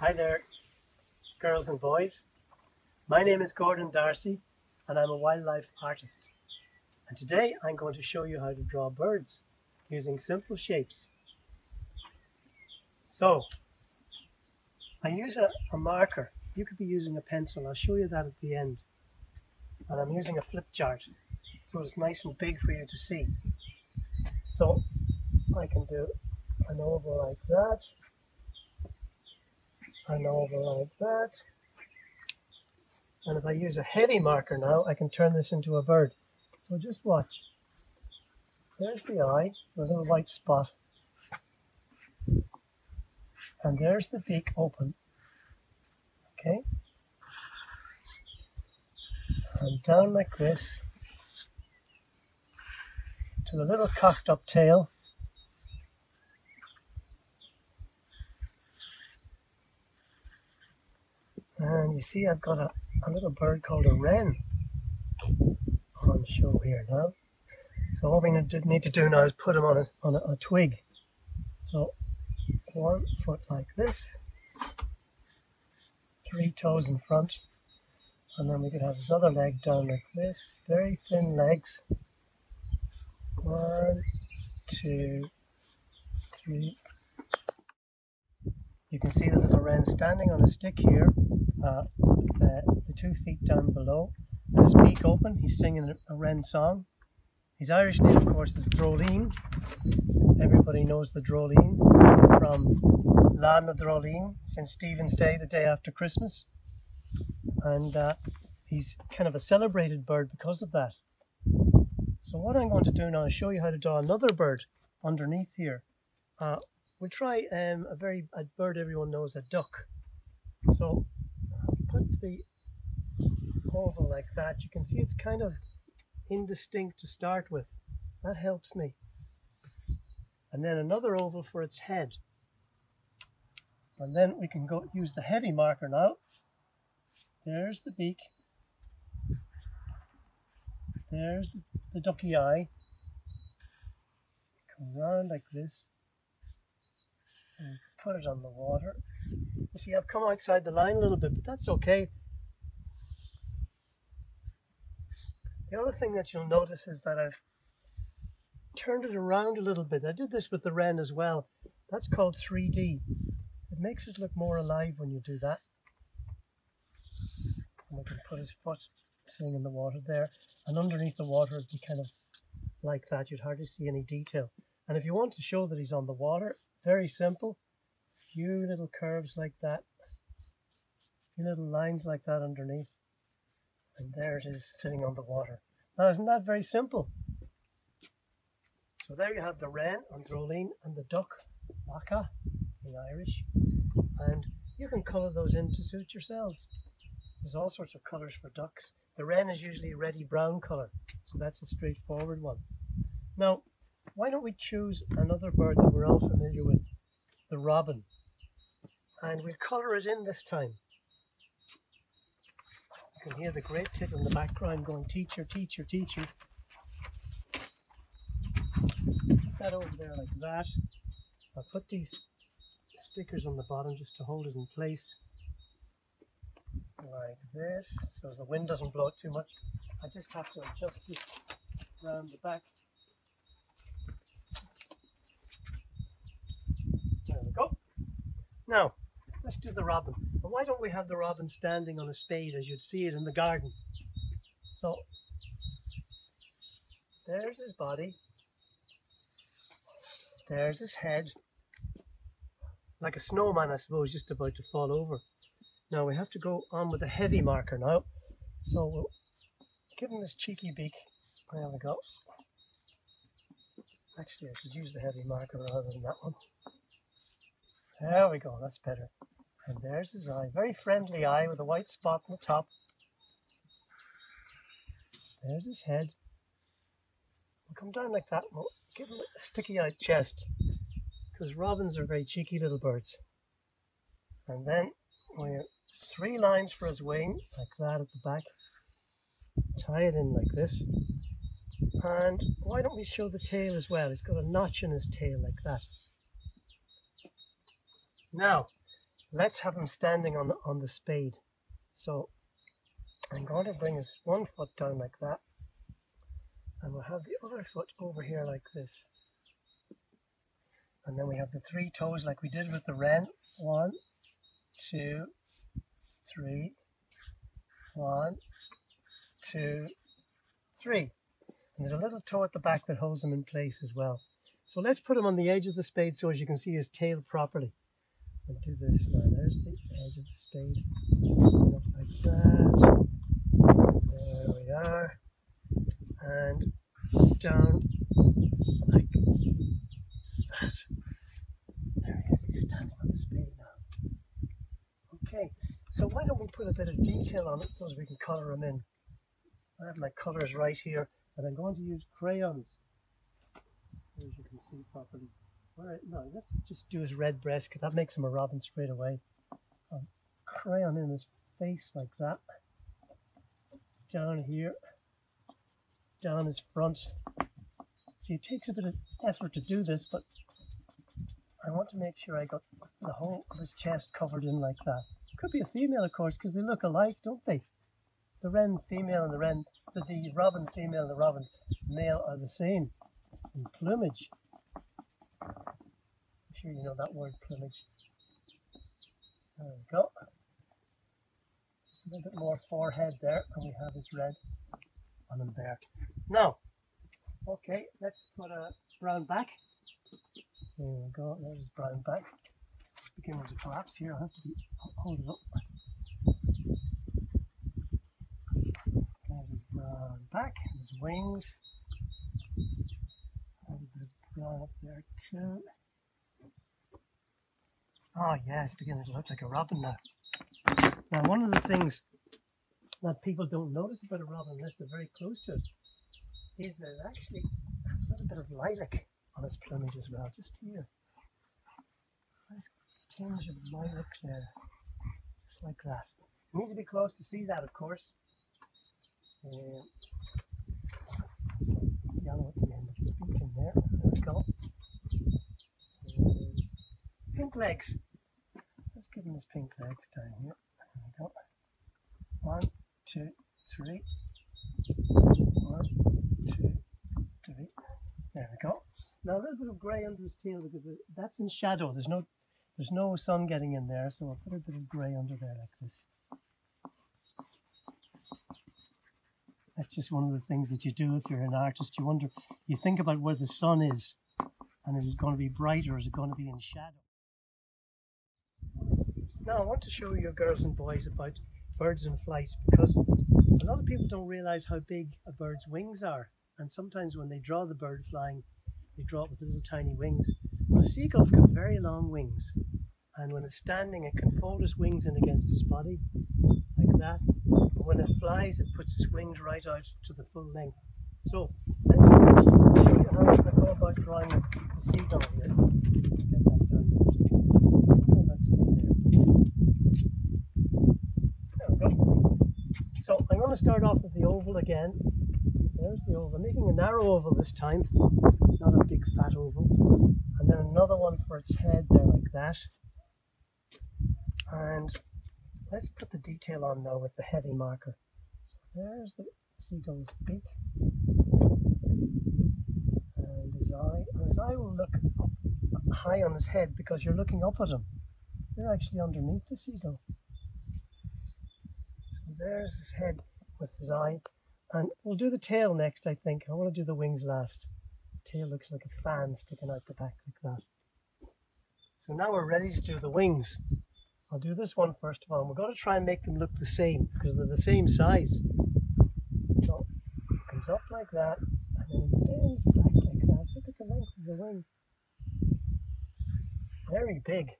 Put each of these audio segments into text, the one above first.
Hi there, girls and boys. My name is Gordon D'Arcy and I'm a wildlife artist. And today I'm going to show you how to draw birds using simple shapes. So, I use a, a marker. You could be using a pencil. I'll show you that at the end. And I'm using a flip chart so it's nice and big for you to see. So I can do an oval like that, an oval like that, and if I use a heavy marker now, I can turn this into a bird. So just watch. There's the eye, the little white spot. And there's the beak open. Okay? And down like this to the little cocked up tail. And you see I've got a, a little bird called a wren on show here now. So all we need to do now is put him on a, on a, a twig. So one foot like this, three toes in front, and then we could have his other leg down like this, very thin legs. One, two, three. You can see the little wren standing on a stick here, uh, with uh, the two feet down below, and his beak open. He's singing a, wren song. His Irish name, of course, is Droleen. Everybody knows the Droleen from of Droleen, St. Stephen's Day, the day after Christmas. And uh, he's kind of a celebrated bird because of that. So what I'm going to do now is show you how to draw another bird underneath here. Uh, we'll try um, a very a bird everyone knows, a duck. So put the oval like that. You can see it's kind of indistinct to start with. That helps me. And then another oval for its head. And then we can go use the heavy marker now. There's the beak. There's the the ducky eye. Come round like this put it on the water. You see, I've come outside the line a little bit, but that's okay. The other thing that you'll notice is that I've turned it around a little bit. I did this with the wren as well. That's called 3D. It makes it look more alive when you do that. And we can put his foot sitting in the water there. And underneath the water it'd be kind of like that. You'd hardly see any detail. And if you want to show that he's on the water, very simple. Few little curves like that. a Few little lines like that underneath. And there it is sitting on the water. Now isn't that very simple? So there you have the wren on Droleen and the duck, Laka in Irish. And you can colour those in to suit yourselves. There's all sorts of colours for ducks. The wren is usually a reddy brown colour, so that's a straightforward one. Now, why don't we choose another bird that we're all familiar with, the robin, and we'll colour it in this time. You can hear the great tit in the background going, teacher, teacher, teacher. Put that over there like that. I'll put these stickers on the bottom just to hold it in place like this so the wind doesn't blow it too much. I just have to adjust this around the back. There we go. Now, let's do the robin. Why don't we have the robin standing on a spade as you'd see it in the garden? So, there's his body. There's his head. Like a snowman, I suppose, just about to fall over. Now we have to go on with a heavy marker now. So we'll give him this cheeky beak. There we go. Actually, I should use the heavy marker rather than that one. There we go, that's better. And there's his eye. Very friendly eye with a white spot on the top. There's his head. We'll come down like that. We'll give him a sticky eyed chest. Because robins are very cheeky little birds. And then we'll three lines for his wing, like that at the back. Tie it in like this. And why don't we show the tail as well? He's got a notch in his tail like that. Now, let's have him standing on the, on the spade. So I'm going to bring his one foot down like that. And we'll have the other foot over here like this. And then we have the three toes like we did with the wren. One, two, three. One, two, three. And there's a little toe at the back that holds him in place as well. So let's put him on the edge of the spade so as you can see his tail properly. Do this now. There's the edge of the spade. Like that. There we are. And down like that. There he is. He's standing on the spade now. Okay. So why don't we put a bit of detail on it so as we can colour him in. I have my colours right here and I'm going to use crayons as you can see properly. Alright, no, let's just do his red breast because that makes him a robin straight away. I'll crayon in his face like that. Down here, down his front. See, it takes a bit of effort to do this, but I want to make sure I got the whole of his chest covered in like that. Could be a female, of course, because they look alike, don't they? The wren female and the wren, the, the robin female and the robin male are the same in plumage. Sure you know that word plumage. There we go. Just a little bit more forehead there, and we have his red on him there. Now, okay, let's put a brown back. There we go, there's brown back. It's beginning to collapse here, I'll have to be, hold it up. There's his brown back, his wings. A little bit of brown up there too. Oh yeah, it's beginning to look like a robin now. Now one of the things that people don't notice about a robin unless they're very close to it is that it actually has a little bit of lilac on its plumage as well, just here. Nice tinge of lilac there, just like that. You need to be close to see that, of course. Um, yellow at the end of his beak in there. There we go. And pink legs. Give him his pink legs down here. There we go. One, two, three. One, two, three. There we go. Now a little bit of grey under his tail because that's in shadow. There's no there's no sun getting in there, so I'll put a bit of grey under there like this. That's just one of the things that you do if you're an artist. You wonder, you think about where the sun is, and is it going to be bright or is it going to be in shadow? I want to show you girls and boys about birds in flight because a lot of people don't realize how big a bird's wings are, and sometimes when they draw the bird flying, they draw it with little tiny wings. But a seagull's got very long wings, and when it's standing, it can fold its wings in against its body, like that. But when it flies, it puts its wings right out to the full length. So let's show you how to go about drawing a seagull here. Let's get that done. Oh, that's there. There we go. So I'm going to start off with the oval again. There's the oval. I'm making a narrow oval this time, not a big fat oval. And then another one for its head there like that. And let's put the detail on now with the heavy marker. So there's the seagull's beak. And his eye. And his eye will look high on his head because you're looking up at him. You're actually underneath the seagull. So there's his head with his eye. And we'll do the tail next, I think. I want to do the wings last. The tail looks like a fan sticking out the back like that. So now we're ready to do the wings. I'll do this one first of all. We're going to try and make them look the same because they're the same size. So it comes up like that and then bends back like that. Look at the length of the wing. It's very big.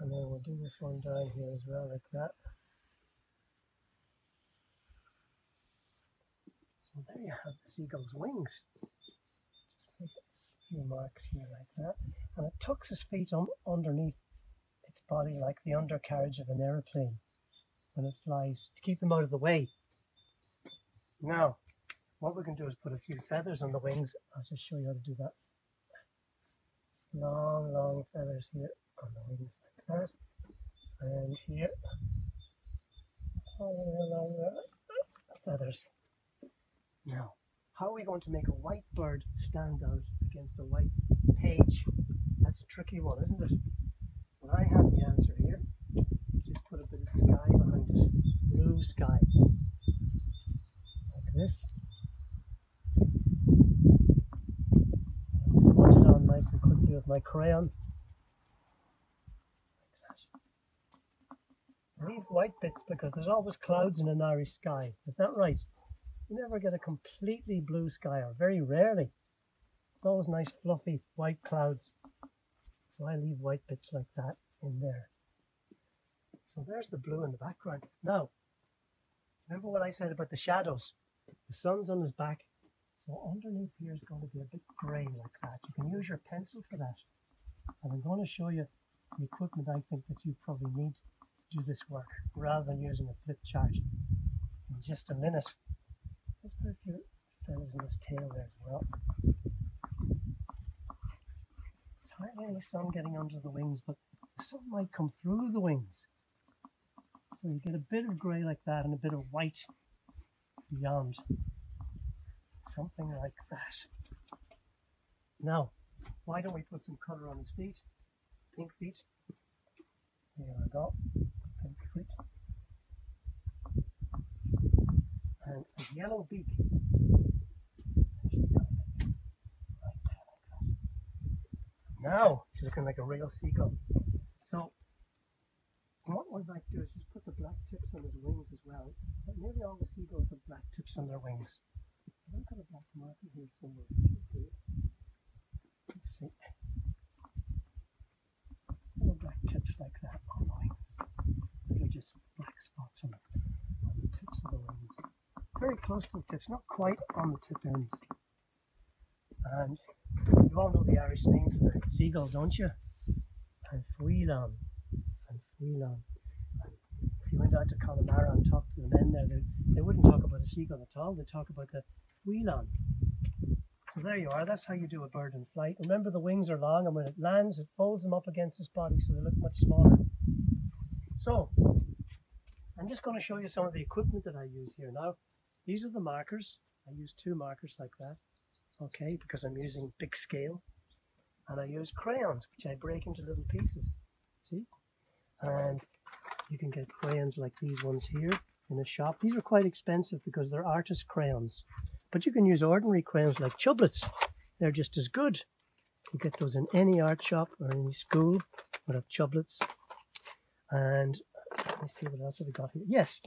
And then we'll do this one down here as well like that. So there you have the seagull's wings. Just make a few marks here like that. And it tucks its feet um, underneath its body like the undercarriage of an aeroplane when it flies to keep them out of the way. Now, what we can do is put a few feathers on the wings. I'll just show you how to do that. Long, long feathers here on the wings that. And here, all the along there, feathers. Now, how are we going to make a white bird stand out against a white page? That's a tricky one, isn't it? Well, I have the answer here. Just put a bit of sky behind it. Blue sky. Like this. Smudge it on nice and quickly with my crayon. Leave white bits because there's always clouds in an Irish sky. Is that right? You never get a completely blue sky, or very rarely. It's always nice fluffy white clouds. So I leave white bits like that in there. So there's the blue in the background. Now, remember what I said about the shadows? The sun's on his back, so underneath here is going to be a bit grey like that. You can use your pencil for that. And I'm going to show you the equipment I think that you probably need do this work rather than using a flip chart in just a minute. Let's put a few feathers in his tail there as well. There's hardly any sun getting under the wings, but the sun might come through the wings. So you get a bit of grey like that and a bit of white beyond. Something like that. Now, why don't we put some colour on his feet? Pink feet. Here we go. Pink feet. and yellow beak. Now he's looking like a real seagull. So what we might do is just put the black tips on his wings as well. But nearly all the seagulls have black tips on their wings. I've got a black marker here somewhere. Let's see. Little black tips like that on the wings. They're just black spots on the, on the tips of the wings very close to the tips, not quite on the tip ends. And you all know the Irish name for the seagull, don't you? And Fuilan. And Fuilan. If you went out to Connemara and talked to the men there, they, they wouldn't talk about a seagull at all, they'd talk about the Fuilan. So there you are, that's how you do a bird in flight. Remember the wings are long and when it lands it folds them up against its body so they look much smaller. So, I'm just going to show you some of the equipment that I use here now. These are the markers. I use two markers like that, okay, because I'm using big scale. And I use crayons, which I break into little pieces, see? And you can get crayons like these ones here in a shop. These are quite expensive because they're artist crayons. But you can use ordinary crayons like chublets. They're just as good. You get those in any art shop or any school would have chublets. And let me see what else have we got here. Yes,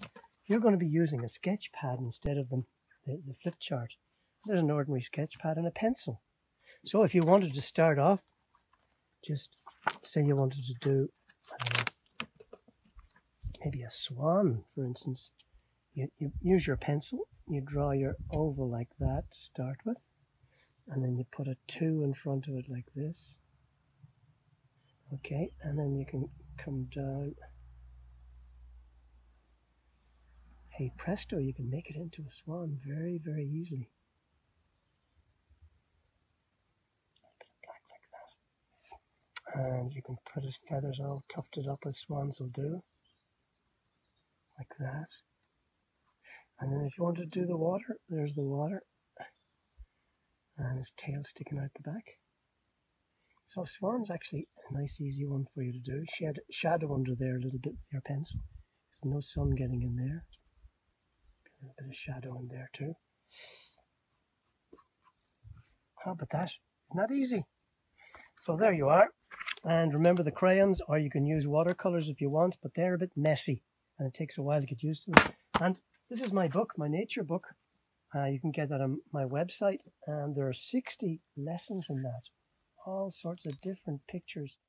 you're going to be using a sketch pad instead of the, the, the flip chart. There's an ordinary sketch pad and a pencil. So if you wanted to start off, just say you wanted to do maybe a swan, for instance. You, you use your pencil, you draw your oval like that to start with, and then you put a 2 in front of it like this. Okay, and then you can come down hey presto, you can make it into a swan very, very easily. Black like that. And you can put his feathers all tufted up as swans will do. Like that. And then if you want to do the water, there's the water. And his tail sticking out the back. So swan's actually a nice easy one for you to do. Shed, shadow under there a little bit with your pencil. There's no sun getting in there. A bit of shadow in there too. How about that? Isn't that easy? So there you are. And remember the crayons, or you can use watercolors if you want, but they're a bit messy and it takes a while to get used to them. And this is my book, my nature book. Uh, you can get that on my website, and there are 60 lessons in that. All sorts of different pictures